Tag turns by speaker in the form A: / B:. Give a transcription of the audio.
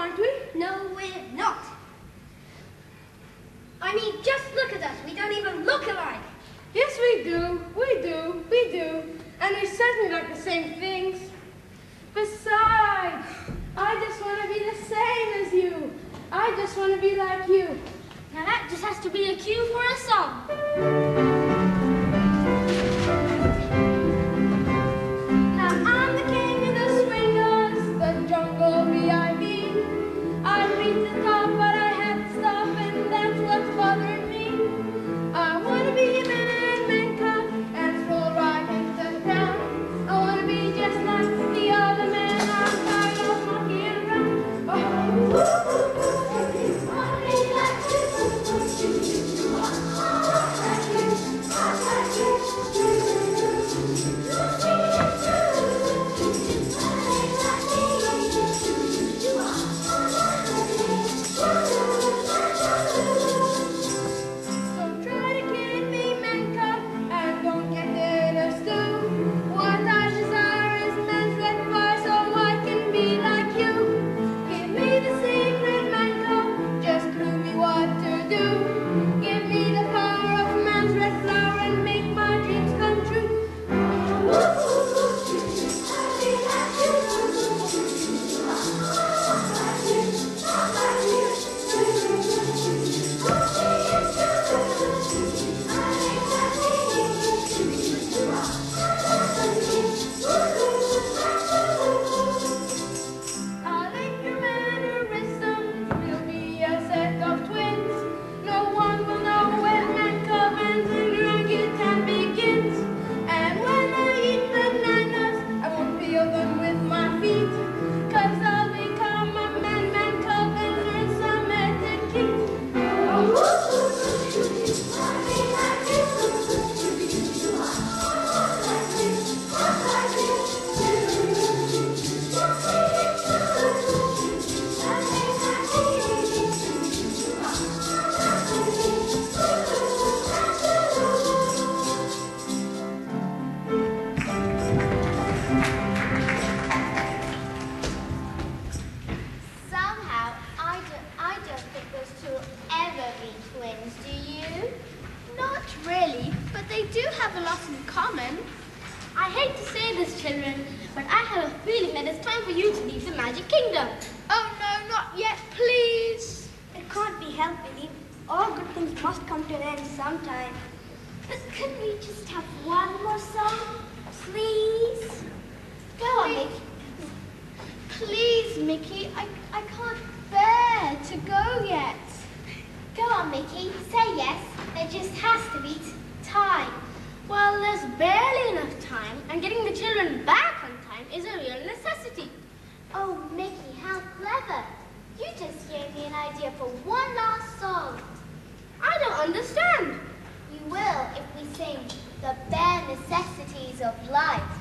A: aren't we?
B: No, we're not. I mean, just look at us. We don't even look alike.
A: Yes, we do. We do. We do. And we certainly like the same things. Besides, I just want to be the same as you. I just want to be like you. Now that
B: just has
A: to be a cue for a song.
C: do have a lot in
A: common.
B: I hate to say this, children, but I have a feeling that it's time for you to leave the Magic Kingdom.
A: Oh no, not yet, please.
B: It can't be helped, Billy. All good things must come to an end sometime.
C: But could we just have one more song, please? Go on, Mickey. Please, Mickey, I, I can't bear to go yet. Go on, Mickey, say yes. There just has to be time.
A: Well, there's barely enough time, and getting the children back on time is a real necessity.
C: Oh, Mickey, how clever. You just gave me an idea for one last song.
A: I don't understand.
C: You will if we sing The Bare Necessities of Life.